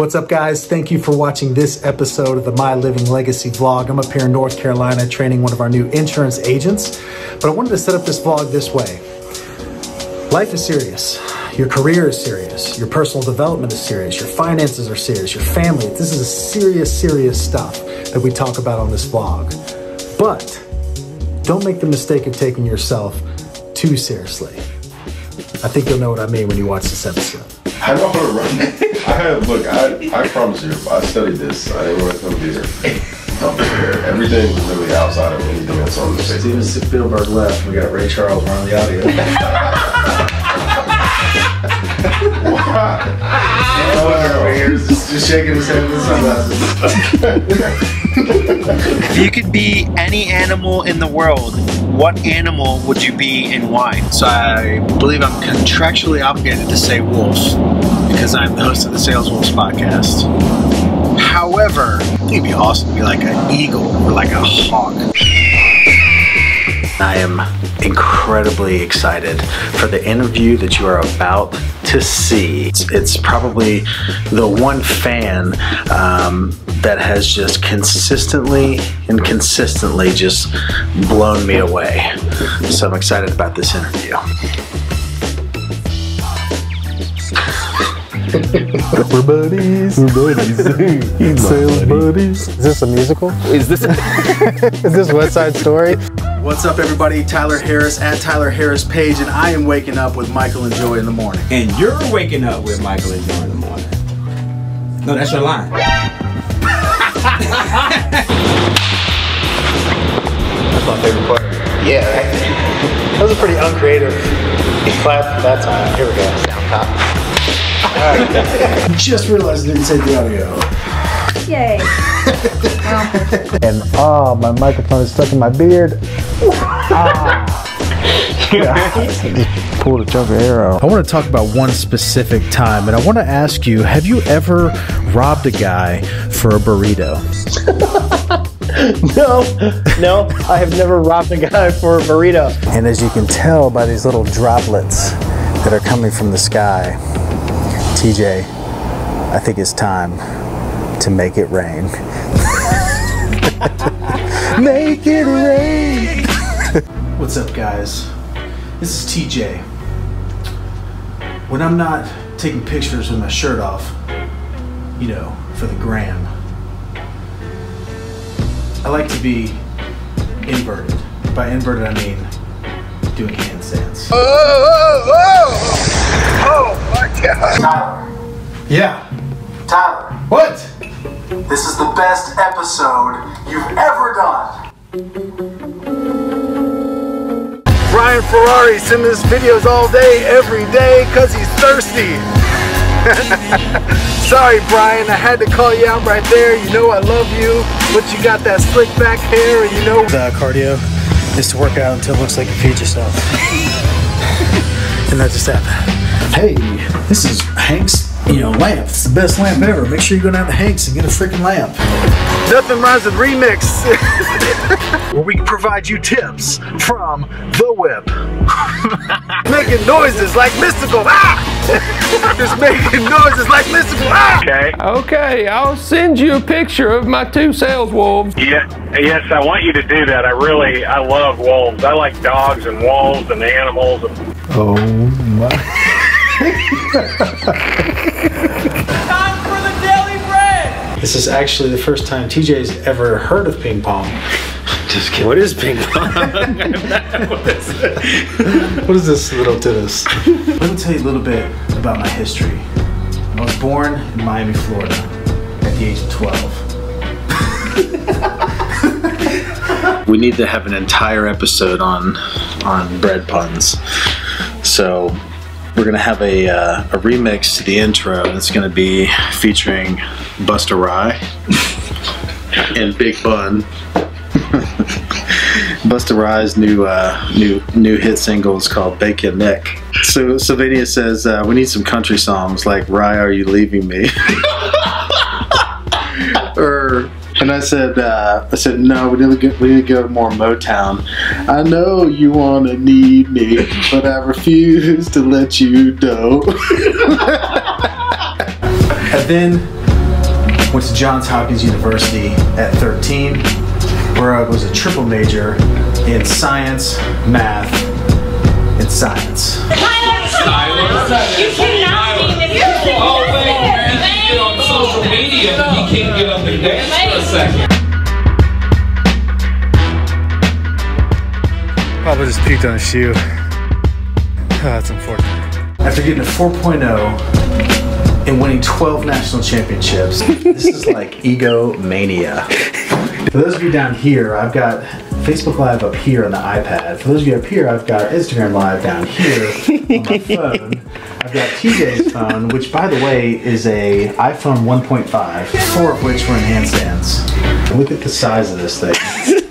What's up, guys? Thank you for watching this episode of the My Living Legacy vlog. I'm up here in North Carolina training one of our new insurance agents, but I wanted to set up this vlog this way. Life is serious. Your career is serious. Your personal development is serious. Your finances are serious. Your family. This is a serious, serious stuff that we talk about on this vlog. But don't make the mistake of taking yourself too seriously. I think you'll know what I mean when you watch this episode. I know how to run. I have, look, I, I promise you, I studied this. I didn't want to come here. I'm prepared. Everything is really outside of anything that's on the paper. Steven Spielberg left. We got Ray Charles running the audio. here just, shaking his head with sunglasses. If you could be any animal in the world, what animal would you be and why? So I believe I'm contractually obligated to say wolf because I'm the host of the Sales Wolves podcast. However, I think it'd be awesome to be like an eagle or like a hawk. I am incredibly excited for the interview that you are about to see. It's, it's probably the one fan um, that has just consistently and consistently just blown me away. So I'm excited about this interview. We're buddies. We're buddies. Sales buddies. Is this a musical? Is this? Is this West Side Story? What's up, everybody? Tyler Harris at Tyler Harris Page, and I am waking up with Michael and Joy in the morning. And you're waking up with Michael and Joy in the morning. No, that's your line. That's my favorite part. Yeah. That was a pretty uncreative clap that time. Here we go. Down top. Just realized I didn't save the audio. Yay. And oh, my microphone is stuck in my beard. Ah. Just pulled a chunk of hair out. I want to talk about one specific time, and I want to ask you have you ever robbed a guy for a burrito? No, no, I have never robbed a guy for a burrito. And as you can tell by these little droplets that are coming from the sky, TJ, I think it's time to make it rain. make it rain. What's up, guys? This is TJ. When I'm not taking pictures with my shirt off, you know, for the gram, I like to be inverted. By inverted, I mean doing handstands. Oh! Oh, oh, oh, oh my God! Tyler. Yeah. Tyler. What? This is the best episode you've ever done. Brian Ferrari sending us videos all day, every day, because he's thirsty. Sorry, Brian, I had to call you out right there. You know I love you, but you got that slick back hair, and you know. The cardio is to work out until it looks like you feed yourself. and that just happened. Hey, this is Hank's, you know, lamp. It's the best lamp ever. Make sure you go down to Hank's and get a freaking lamp. Nothing Rhymes with Remix, where we provide you tips from the whip. making noises like mystical. Ah! Just making noises like mystical. Ah! Okay. Okay, I'll send you a picture of my two sales wolves. Yeah. Yes, I want you to do that. I really, I love wolves. I like dogs and wolves and animals. Oh my. This is actually the first time TJ's ever heard of ping pong. Just kidding. What is ping pong? What is this little tennis? Let me tell you a little bit about my history. I was born in Miami, Florida at the age of 12. we need to have an entire episode on on bread puns. So we're gonna have a, uh, a remix to the intro. It's gonna be featuring Busta Rye and Big Bun. Busta Rhymes' new uh, new new hit single is called "Bake Your Neck." So Sylvania says uh, we need some country songs like "Rye, Are You Leaving Me?" or and I said uh, I said no, we need to go, we need to go more Motown. I know you wanna need me, but I refuse to let you know. and then Went to Johns Hopkins University at 13, where I was a triple major in science, math, and science. You social media, you can't get up and dance for a second. Papa just puked on his shoe. Oh, that's unfortunate. After getting a 4.0 and winning 12 national championships, this is like ego mania. For those of you down here, I've got Facebook Live up here on the iPad. For those of you up here, I've got Instagram Live down here on my phone. I've got TJ's phone, which by the way is a iPhone 1.5, four of which were in handstands. Look at the size of this thing.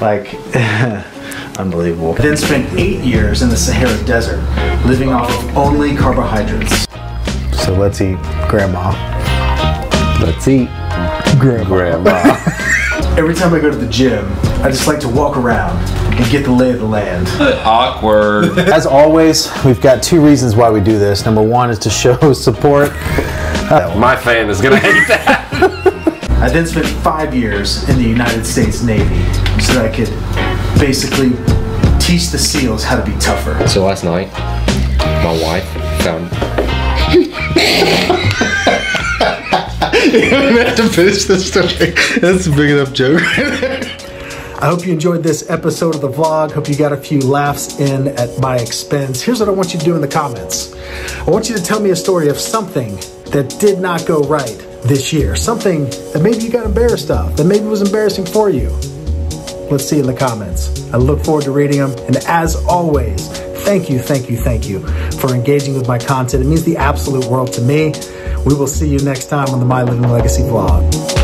Like, unbelievable. Then spent eight years in the Sahara Desert, living off of only carbohydrates. So let's eat grandma. Let's eat. Grandma. Every time I go to the gym, I just like to walk around and get the lay of the land. Awkward. As always, we've got two reasons why we do this. Number one is to show support. My fan is gonna hate that. I then spent five years in the United States Navy so that I could basically teach the SEALs how to be tougher. So last night, my wife found. have to finish this story. That's a big enough joke. I hope you enjoyed this episode of the vlog. Hope you got a few laughs in at my expense. Here's what I want you to do in the comments. I want you to tell me a story of something that did not go right this year. Something that maybe you got embarrassed of, that maybe was embarrassing for you. Let's see in the comments. I look forward to reading them. And as always, thank you, thank you, thank you for engaging with my content. It means the absolute world to me. We will see you next time on the My Living Legacy vlog.